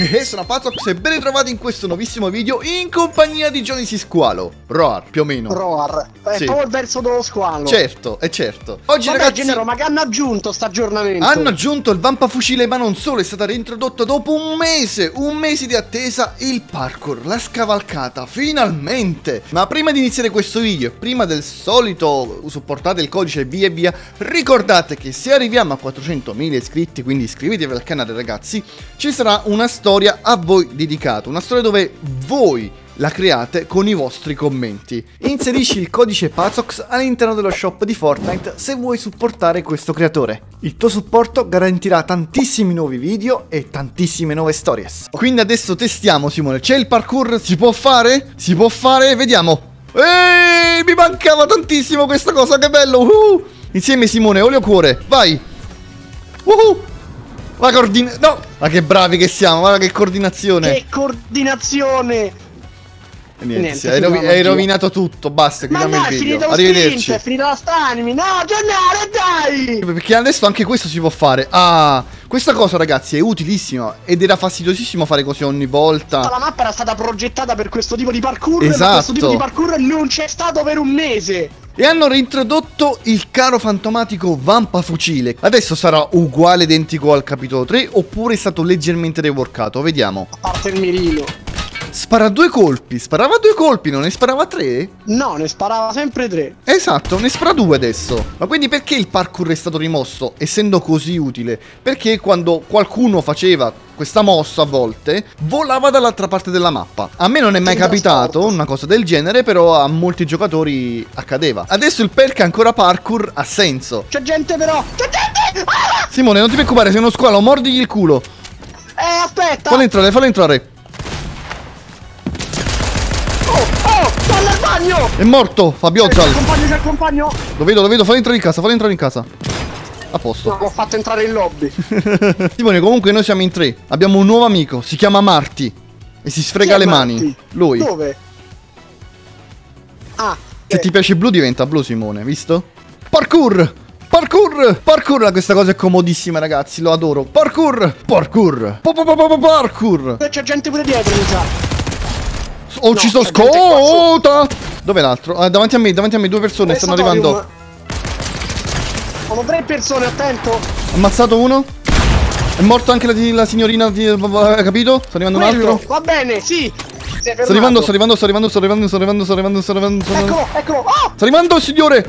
E sono Pazox e ben ritrovati in questo nuovissimo video in compagnia di Johnny Sisqualo Roar, più o meno. Roar, è Sì. proprio il verso dello squalo. Certo, è certo. Oggi Vabbè ragazzi Gennaro, ma che hanno aggiunto sto aggiornamento? hanno aggiunto il vampa fucile ma non solo È stata reintrodotta dopo un mese Un mese di attesa il parkour La scavalcata, finalmente! Ma prima di iniziare questo video e Prima del solito supportate il codice via e via Ricordate che se arriviamo a 400.000 iscritti Quindi iscrivetevi al canale ragazzi Ci sarà una storia a voi dedicata Una storia dove voi la create con i vostri commenti. Inserisci il codice Pazox all'interno dello shop di Fortnite se vuoi supportare questo creatore. Il tuo supporto garantirà tantissimi nuovi video e tantissime nuove stories. Quindi adesso testiamo Simone, c'è il parkour? Si può fare? Si può fare? Vediamo. Eeeh, mi mancava tantissimo questa cosa, che bello! Uh! Insieme Simone, olio cuore, vai! Uhu! La coordina... No! Ma che bravi che siamo, guarda che coordinazione! Che coordinazione! E Niente, Niente, sì, hai, rovi- hai rovinato tutto, basta, Ma chiudiamo il video. Arrivederci. sprint, è finita la stanimi No, Gennaro, dai! Perché adesso anche questo si può fare. Ah, questa cosa ragazzi è utilissima ed era fastidiosissimo fare così ogni volta. La mappa era stata progettata per questo tipo di parkour Ma Esatto. questo tipo di parkour non c'è stato per un mese E hanno reintrodotto il caro fantomatico Vampa Fucile. Adesso sarà uguale identico al capitolo 3 oppure è stato leggermente reworkato. Vediamo. A parte il mirino Spara due colpi. Sparava due colpi, non ne sparava tre? No, ne sparava sempre tre Esatto, ne spara due adesso. Ma quindi perché il parkour è stato rimosso, essendo così utile? Perché quando qualcuno faceva questa mossa a volte, volava dall'altra parte della mappa. A me non è mai capitato una cosa del genere, però a molti giocatori accadeva. Adesso il perk ancora parkour ha senso. C'è gente però C'è gente Ah! Simone, non ti preoccupare, sei uno squalo, mordigli il culo. Eh, aspetta Fallo entrare, fallo entrare. Bagno È morto, Fabio C'è il compagno, c'è il compagno Lo vedo, lo vedo, fallo entrare in casa, fallo entrare in casa. A posto. No, l'ho fatto entrare in lobby Simone, comunque noi siamo in tre. Abbiamo un nuovo amico, si chiama Marti. E si sfrega le Marti? mani. Lui. Dove? Ah Se ok. ti piace blu diventa blu, Simone, visto? Parkour! Parkour! Parkour, questa cosa è comodissima, ragazzi, lo adoro. Parkour! Parkour! Pa- pa- pa- pa- pa- Parkour! Eh, C'è gente pure dietro, mi sa Ho ucciso Scota! Dov'è l'altro? Ah, davanti a me, davanti a me, due persone stanno arrivando. Sono tre persone, attento Ammazzato uno. È morto anche la, la signorina, di- hai capito? Sta arrivando un Quello, altro. Va bene, sì Sto arrivando, sto arrivando, sto arrivando, sto arrivando, sto arrivando, sto arrivando, sto arrivando, sto arrivando. Eccolo, eccolo Oh! Sta arrivando, signore!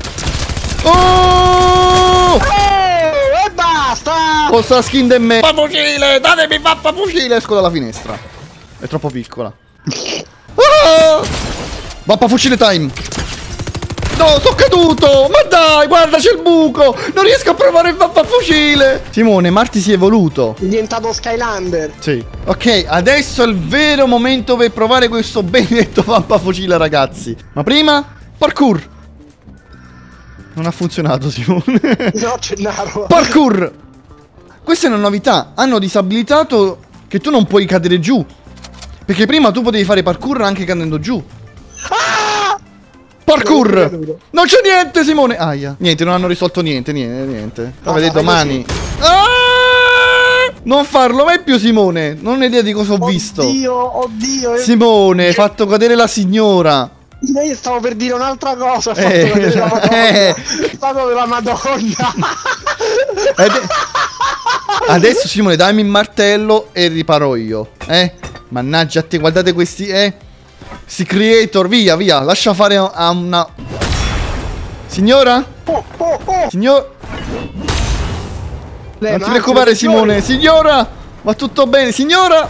Oh! Eh, e basta Ho sta skin de me! Fucile! Datemi pappa fucile! Esco dalla finestra. È troppo piccola. Ah! Vappa fucile time! No, sono caduto! Ma dai, guarda, c'è il buco! Non riesco a provare il fucile! Simone, Marti si è evoluto. È diventato Skylander Sì. Ok, adesso è il vero momento per provare questo benedetto fucile, ragazzi. Ma prima, parkour. Non ha funzionato, Simone. No, Gennaro Parkour! Questa è una novità. Hanno disabilitato che tu non puoi cadere giù. Perché prima tu potevi fare parkour anche cadendo giù. Ah! Parkour! Non c'è niente, Simone! Aia. Niente, non hanno risolto niente, niente, niente. Lo vedete domani. Ah! Non farlo mai più, Simone. Non ho idea di cosa ho visto. Oddio, oddio eh. Simone, hai fatto cadere la signora. Io stavo per dire un'altra cosa ho fatto Eh, Madonna. eh. Stato della Madonna Ade- Adesso Simone dammi il martello e riparo io Eh Mannaggia a te guardate questi Eh Si creator via via Lascia fare a una Signora? Signor Lei, Non ti preoccupare Simone. Signora Va tutto bene Signora.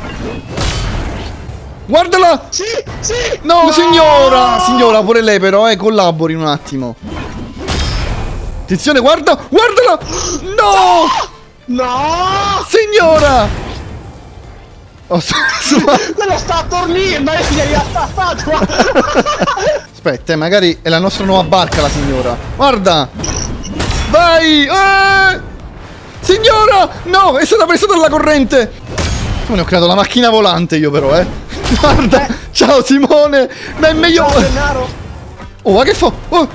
Guardala! Sì, sì. No, signora! Signora pure lei però eh collabori un attimo. Attenzione guarda Guardala! No! No! Signora Quello sta a dormire Ma io gli sta statua Aspetta, eh, magari è la nostra nuova barca la signora. Guarda! Vai! Eh! Signora! No, è stata presa dalla corrente! Simone, ho creato la macchina volante io però, eh! Guarda! Ciao Simone! Ma è meglio... Ciao Oh, ma che fa? Oh!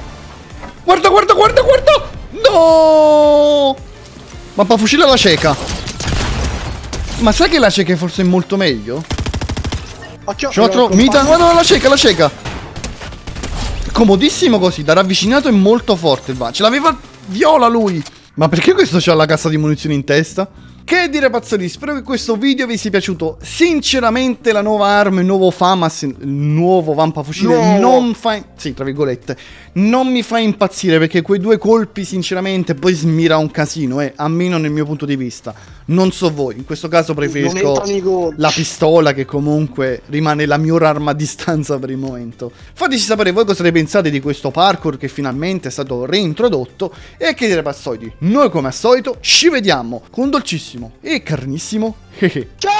Guarda, guarda, guarda, guarda! No! Mappa fucile alla cieca! Ma sai che la cieca è forse molto meglio? Compagno. Mita, guarda la cieca, la cieca. Comodissimo così, da ravvicinato è molto forte il va. Ce l'aveva viola lui. Ma perché questo c'ha la cassa di munizioni in testa? Che dire pazzoli, spero che questo video vi sia piaciuto. Sinceramente la nuova arma, il nuovo FAMAS, il nuovo Vampa fucile Nuovo. non fa... Sì, tra virgolette. Non mi fa impazzire perché quei due colpi sinceramente poi smira un casino, eh, almeno nel mio punto di vista. Non so voi, in questo caso preferisco la pistola che comunque rimane la miglior arma a distanza per il momento. Fateci sapere voi cosa ne pensate di questo parkour che finalmente è stato reintrodotto e che dire passoidi. Noi come al solito ci vediamo con un dolcissimo e carnissimo. Ciao!